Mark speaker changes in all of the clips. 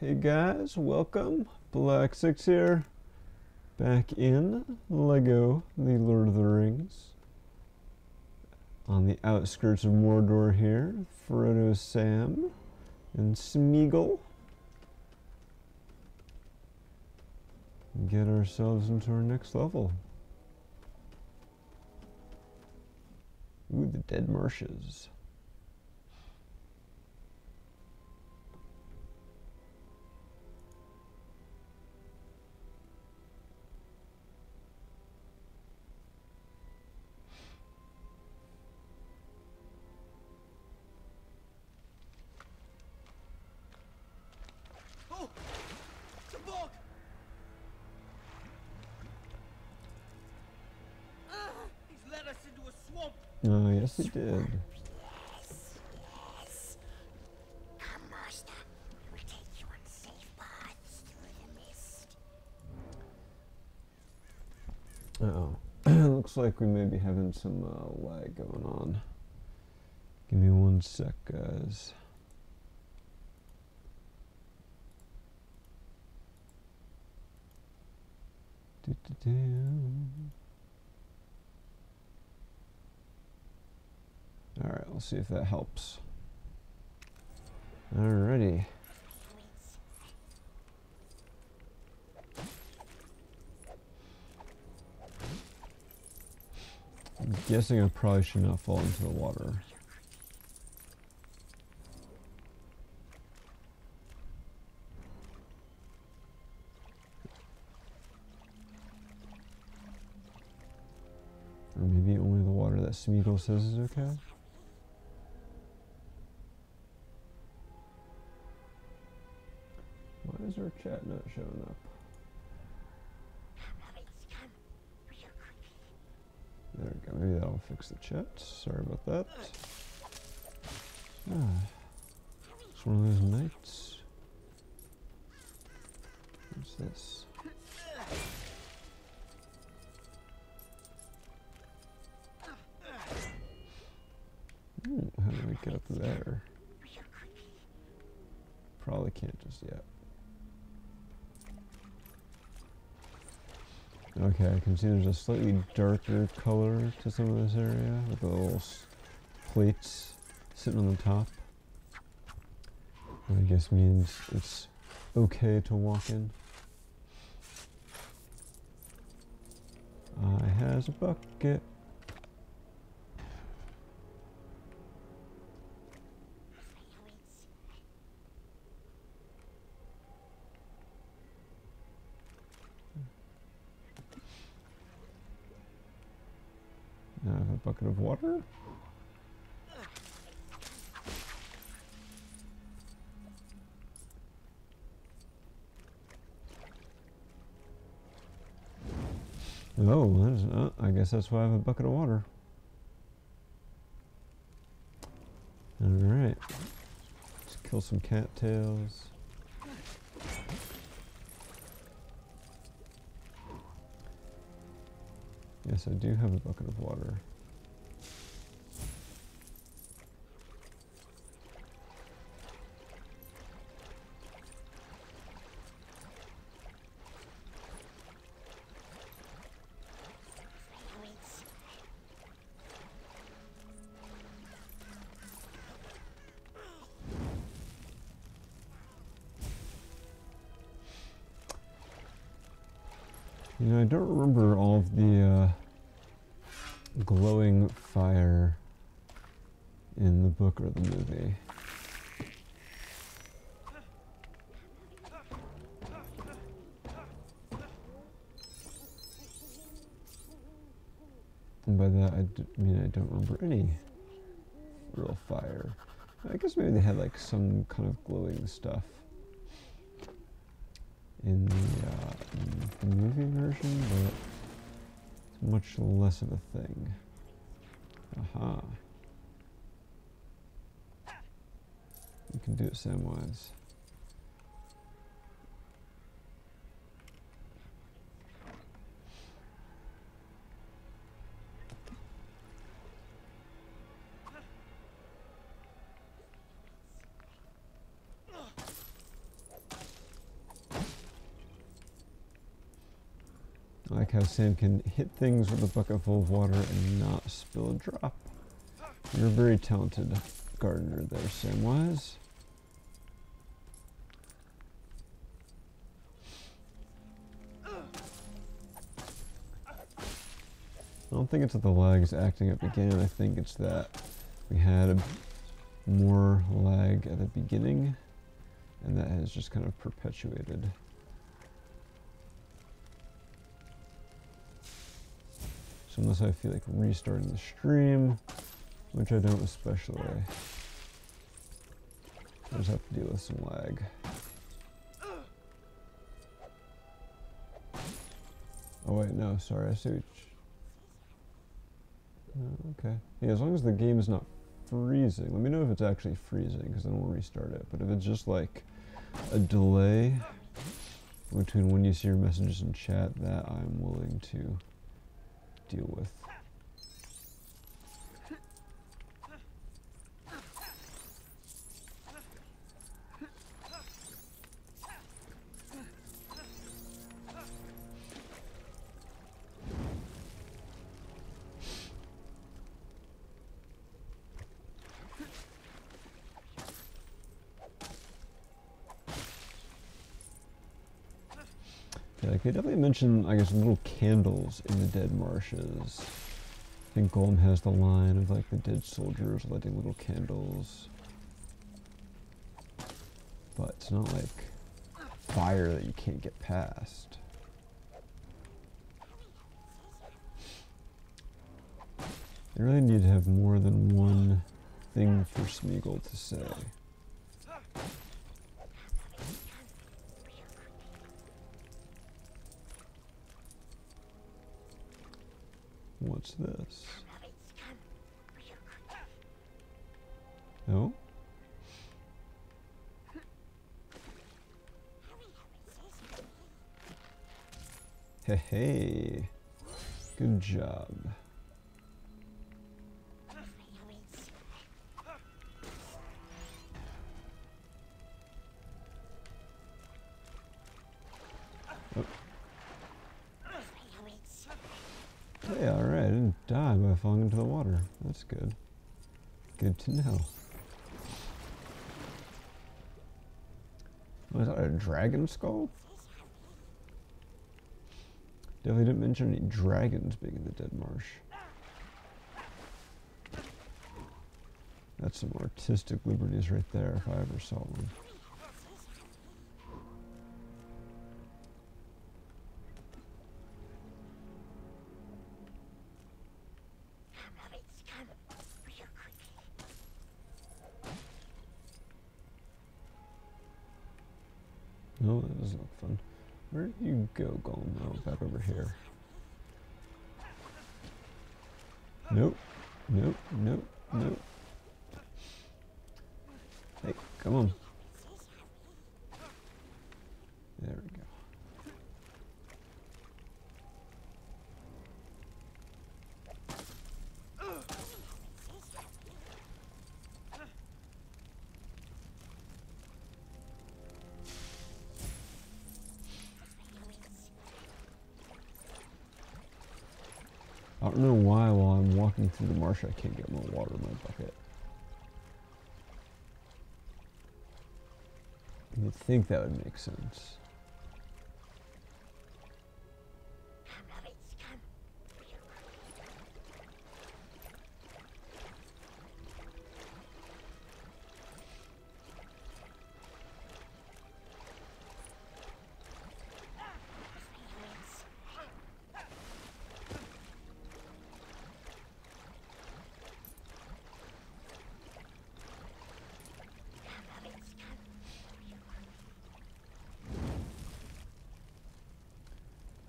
Speaker 1: Hey guys, welcome. Black Six here. Back in Lego The Lord of the Rings. On the outskirts of Mordor here. Frodo, Sam, and Smeagol. Get ourselves into our next level. Ooh, the Dead Marshes.
Speaker 2: Paths through the mist.
Speaker 1: Uh oh. Looks like we may be having some uh, lag going on. Give me one sec, guys. Do-do-do. All right, we'll see if that helps. Alrighty. I'm guessing I probably should not fall into the water. Or maybe only the water that Smeagol says is okay? Is our chat not showing up? There we go. Maybe that'll fix the chat. Sorry about that. Ah, it's one of those nights. What's this? Hmm, how do we get up there? Probably can't just yet. Okay, I can see there's a slightly darker color to some of this area with the little plates sitting on the top. I guess means it's okay to walk in. I has a bucket. Have a bucket of water. Oh, uh, I guess that's why I have a bucket of water. Alright. Let's kill some cattails. Yes, I do have a bucket of water. You know, I don't remember all of the uh, glowing fire in the book or the movie. And by that, I mean I don't remember any real fire. I guess maybe they had like some kind of glowing stuff in the, uh, in the movie version, but much less of a thing. Aha. You can do it Samwise. like how Sam can hit things with a bucket full of water and not spill a drop. You're a very talented gardener there, Samwise. I don't think it's that the lag's acting up again. I think it's that we had a more lag at the beginning, and that has just kind of perpetuated. Unless I feel like restarting the stream, which I don't especially, I just have to deal with some lag. Oh wait, no, sorry, I see. Uh, okay. Yeah, as long as the game is not freezing. Let me know if it's actually freezing, because then we'll restart it. But if it's just like a delay between when you see your messages in chat, that I'm willing to deal with. I could definitely mention, I guess, little candles in the dead marshes. I think Gollum has the line of like the dead soldiers lighting little candles. But it's not like fire that you can't get past. They really need to have more than one thing for Smeagol to say. What's this? No? Hey hey. Good job. Good. Good to know. Was that a dragon skull? Definitely didn't mention any dragons being in the dead marsh. That's some artistic liberties right there, if I ever saw one. No, that doesn't fun. Where did you go, Gollum? Oh, back over here. Nope. Nope. Nope. Nope. Hey, come on. I can't get more water in my bucket. You'd think that would make sense.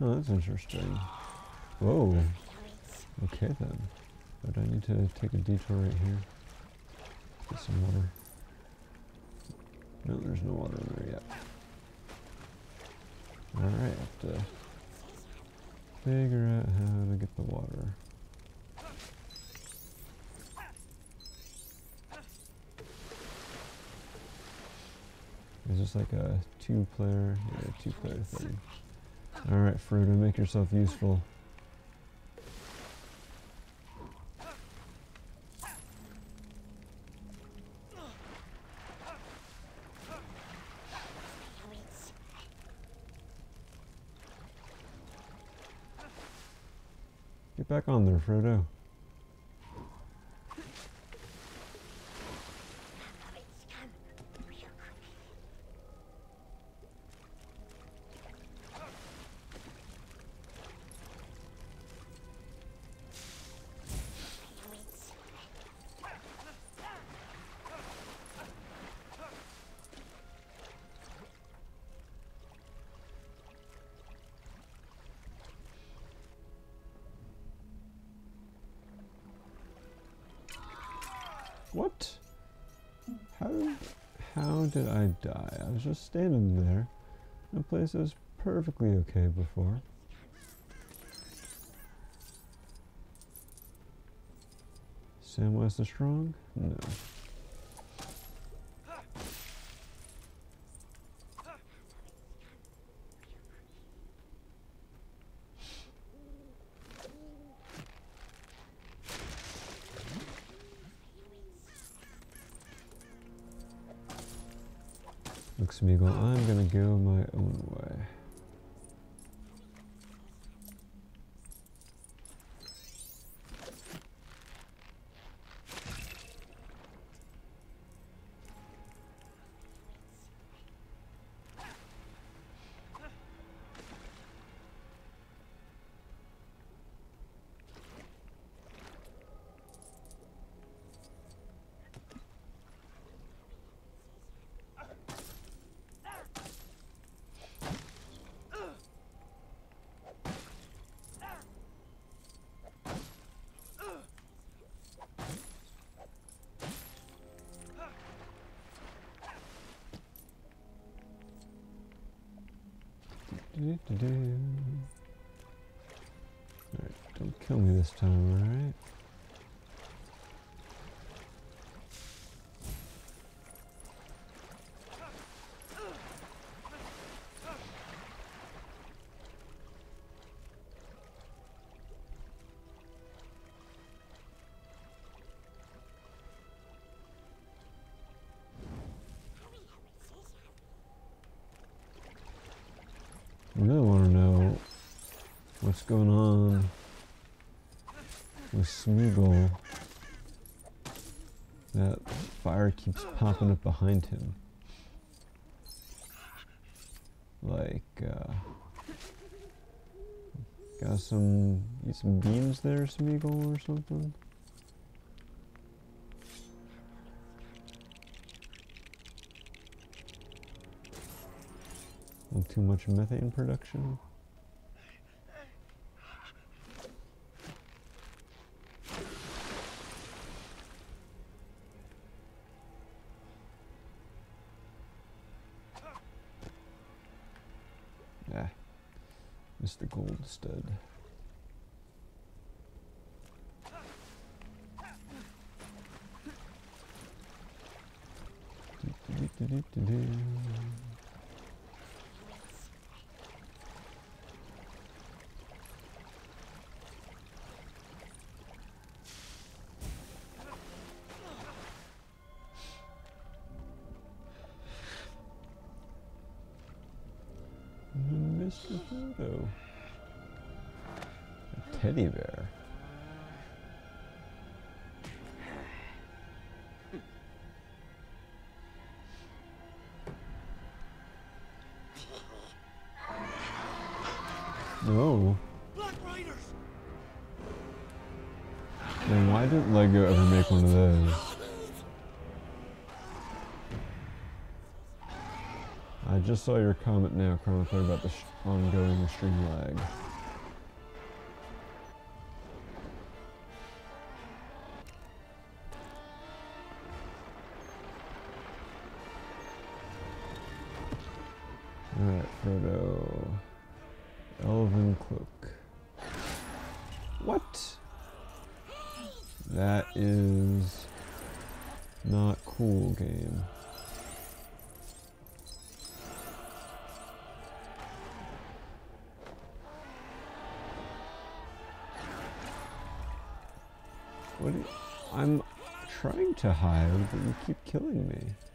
Speaker 1: Oh, that's interesting. Whoa. Okay then. But I need to take a detour right here. Get some water. No, there's no water in there yet. Alright, have uh, to figure out how to get the water. Is this like a two player? Yeah, two player thing. Alright, Frodo, make yourself useful. Get back on there, Frodo. What? How how did I die? I was just standing there in a place that was perfectly okay before. Samwise the Strong? No. Look, Smeagol, Alright, don't kill me this time, alright? What's going on with Smeagol. That fire keeps popping up behind him. Like, uh, got some, some beams there, Smeagol, or something? Little too much methane production? Ah, Mr. Goldstud. Do-do-do-do-do-do. Mr. Frodo. A teddy bear. Just saw your comment now, Chronicler, about the ongoing stream lag. Alright, Frodo. Elven Cloak. What? That is not cool, game. What you, I'm trying to hide, but you keep killing me.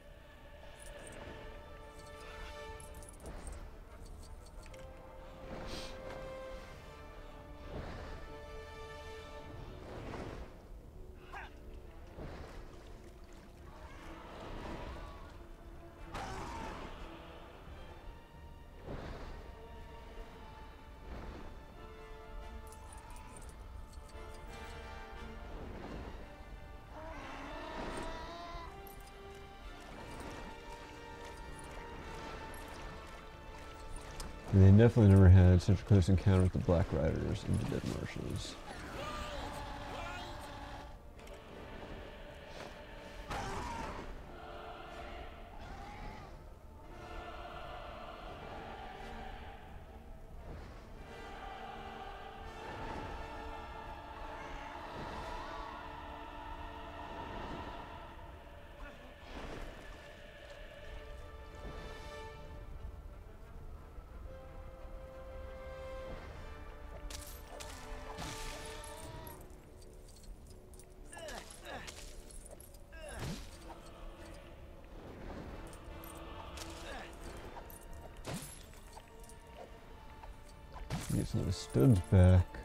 Speaker 1: And they definitely never had such a close encounter with the Black Riders in the Dead Marshes. Some of the back.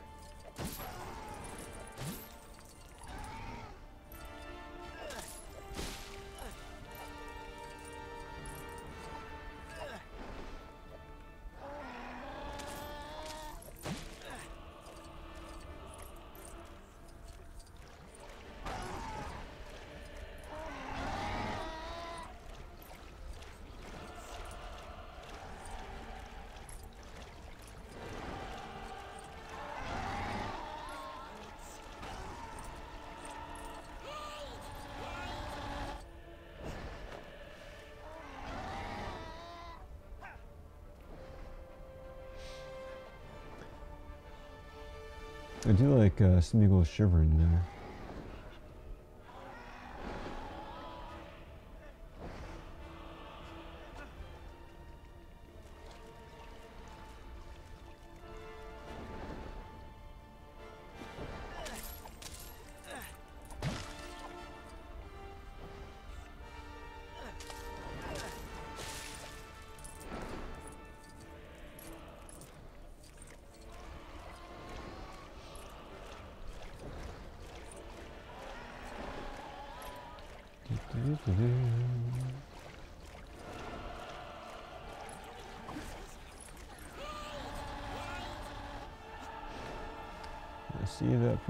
Speaker 1: I do like uh, Smeagol shivering there.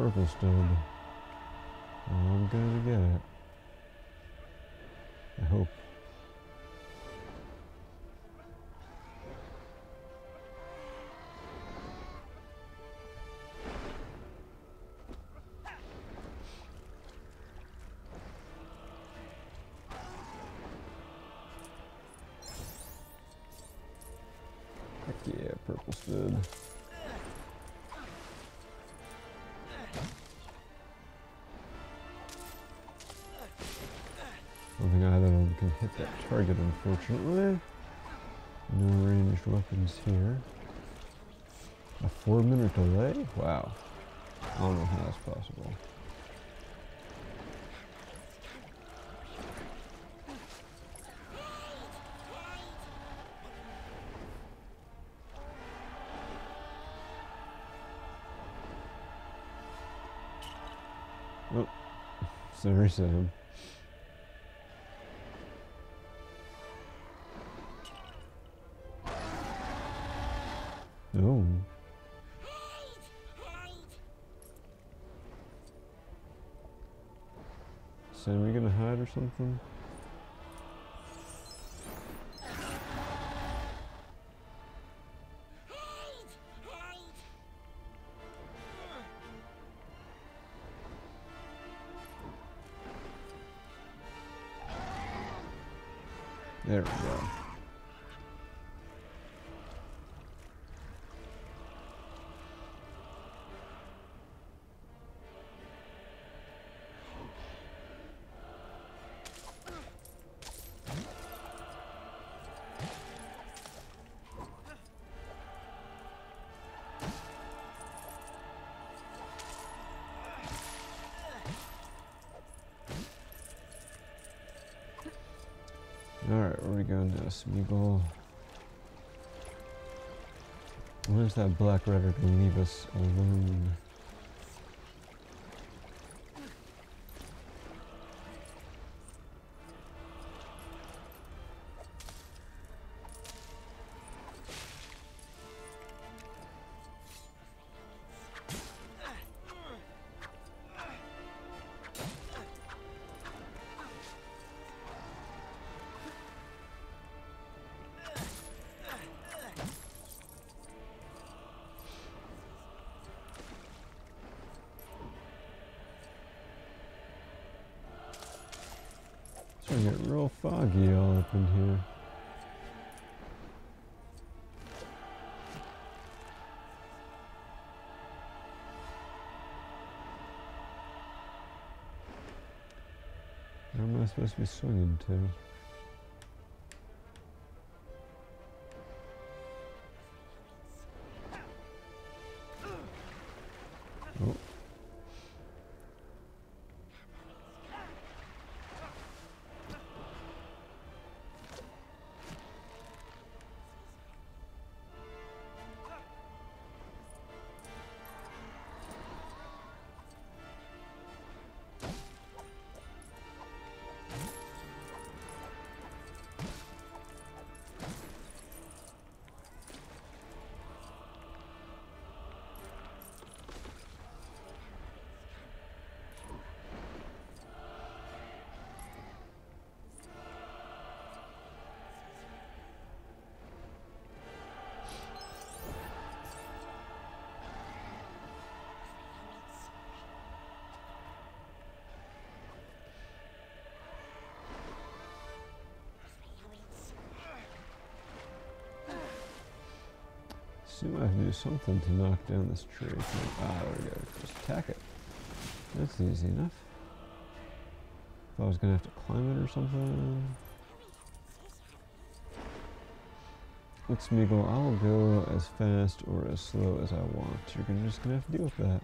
Speaker 1: Purple stud. Oh, I'm gonna get it. I hope. Heck yeah, purple stud. That target, unfortunately. No ranged weapons here. A four minute delay? Wow. I don't know how that's possible. Oh, sorry, Sam. Oh. Sam, are you gonna hide or something? Now, Smeagol. Where's that Black Rider to leave us alone? Foggy all up in here. Where am I supposed to be swinging to? Assume I to do something to knock down this tree. Ah, there we go. Just attack it. That's easy enough. I was gonna have to climb it or something. Look, Smeagol, I will go as fast or as slow as I want. You're gonna just gonna have to deal with that.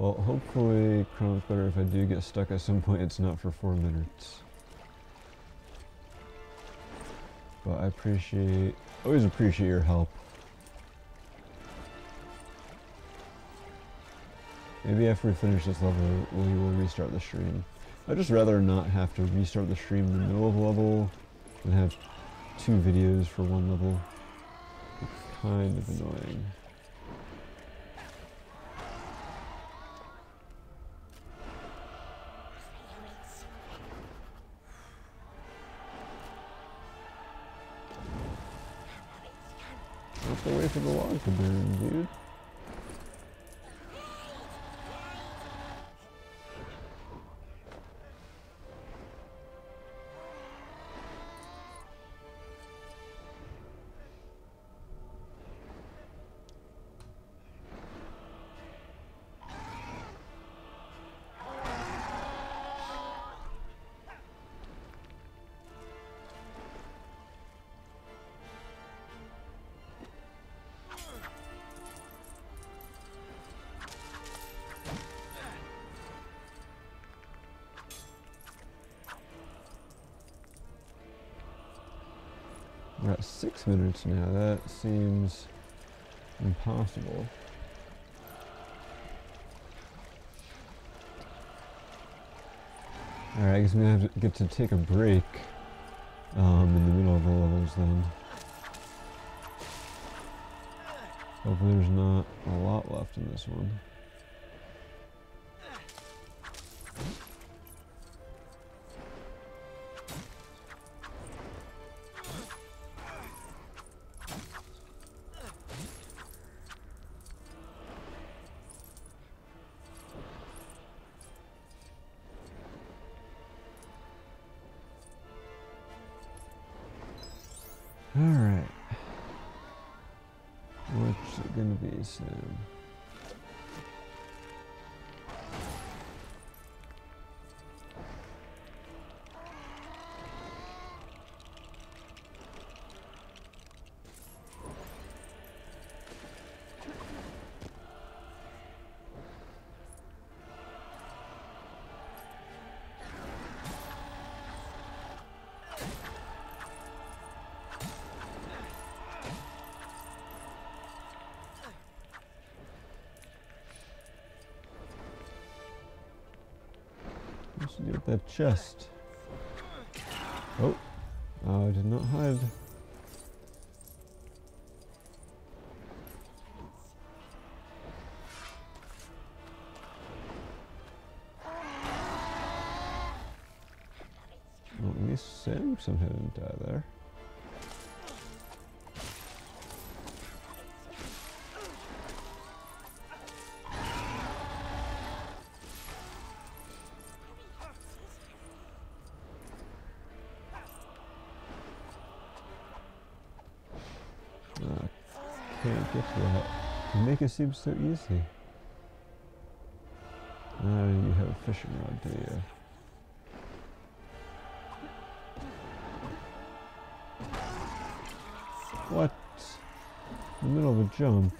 Speaker 1: Well, hopefully, Chronicler, if I do get stuck at some point, it's not for four minutes. But I appreciate, always appreciate your help. Maybe after we finish this level, we will restart the stream. I'd just rather not have to restart the stream in the middle of a level and have two videos for one level. It's kind of annoying. For the to dude. We're six minutes now. That seems impossible. Alright, I guess we have to get to take a break um, in the middle of the levels then. Hopefully there's not a lot left in this one. Alright. What's it gonna be soon? That chest? Oh, oh, I did not hide. Well, at least Samson didn't die there. Make it seem so easy. You have a fishing rod, do you? What? In the middle of a jump.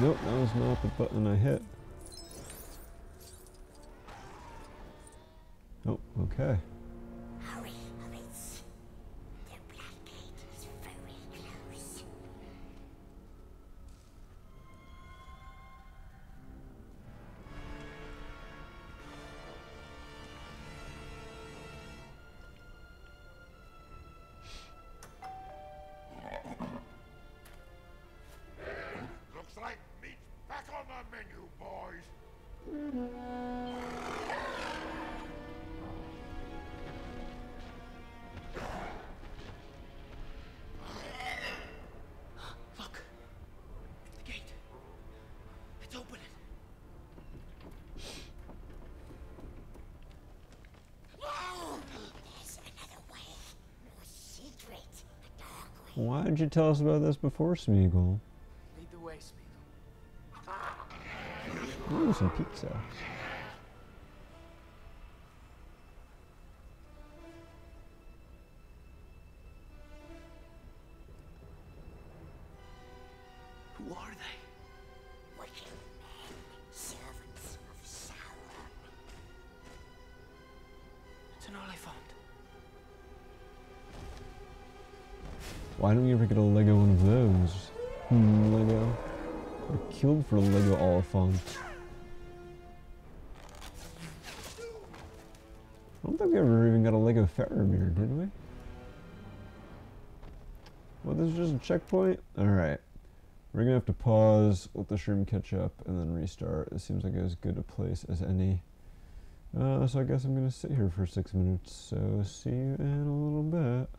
Speaker 1: Nope, that was not the button I hit. Oh, okay. Why didn't you tell us about this before, Smeagol?
Speaker 3: Lead the way, Smeagol.
Speaker 1: Ooh, some pizza. Oliphaunt. I don't think we ever even got a Lego Faramir, did we? Well, this is just a checkpoint? Alright. We're gonna have to pause, let the shroom catch up, and then restart. It seems like as good a place as any. Uh, so I guess I'm gonna sit here for six minutes, so see you in a little bit.